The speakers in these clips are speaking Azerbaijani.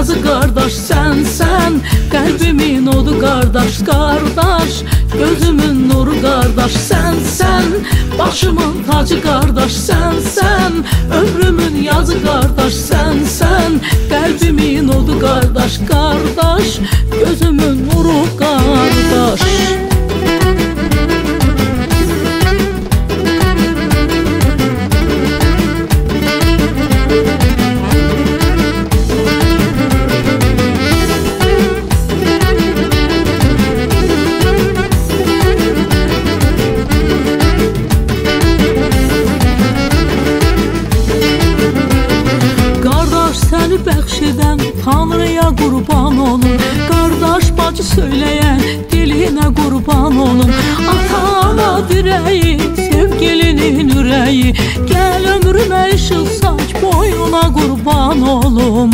yazı qardaş sənsən Qəlbimin odu qardaş, qardaş Gözümün nuru qardaş sənsən Başımın tacı qardaş sənsən Ömrümün yazı qardaş sənsən Qəlbimin odu qardaş, qardaş Gözümün səni bəxş edən Tanrıya qurban olun. Qardaş bacı söyləyən dilinə qurban olun. Ata-ana dirəyi, sevgilinin ürəyi Gəl ömrümə işıq saç, boyuna qurban olum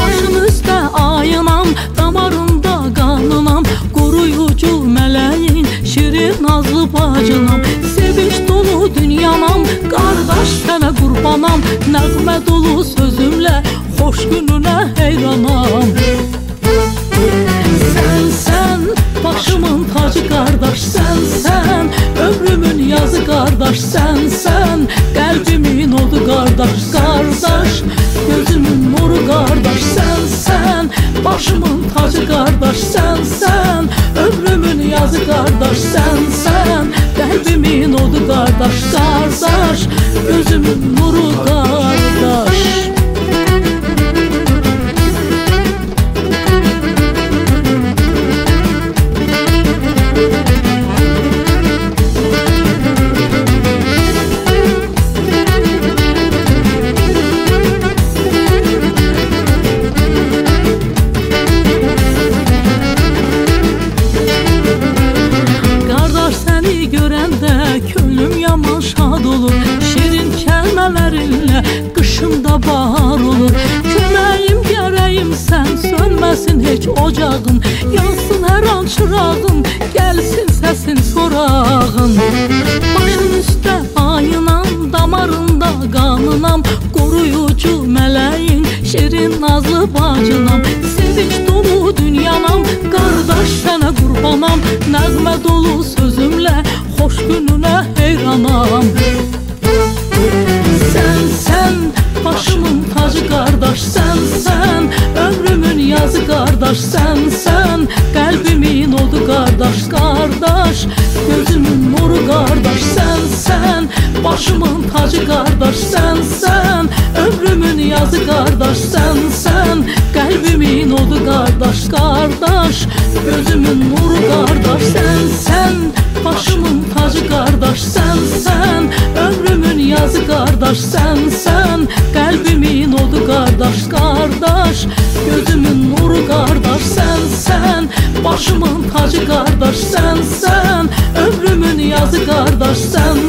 Başın üstə ayınam, damarında qanınam. Qoruyucu mələyin, şirin nazlı bacınam. Sevinç dolu dünyanam, qardaş sənə qurbanam. Nəğmə dolu sözümlə gününə heyranam. Sənsən, başımın tacı qardaş sənsən Ömrümün yazı qardaş sənsən Qəlbimin odu qardaş, qardaş Gözümün nuru qardaş sənsən Başımın tacı qardaş sənsən Ömrümün yazı qardaş sənsən Qəlbimin odu qardaş, qardaş Gözümün nuru qardaş bahar olur. Köməyim, gərəyim sən sönməsin heç ocağın. Yansın hər an çırağın, gəlsin səsin sorağın. Başın üstə ayınam, damarında qanınam Qoruyucu mələyin, şirin nazlı bacınam. Sevinç dolu dünyanam, qardaş sənə qurbanam Nəğmə dolu sözümlə yazı qardaş sənsən Qəlbimin odu qardaş, qardaş Gözümün nuru qardaş sənsən Başımın tacı qardaş sənsən Ömrümün yazı qardaş sənsən Qəlbimin odu qardaş, qardaş Gözümün nuru qardaş sənsən Başımın tacı qardaş sənsən Ömrümün yazı qardaş sənsən Qəlbimin odu qardaş, qardaş Gözümün nuru Başımın tacı kardeş sensen Ömrümün yazı kardeş sensen.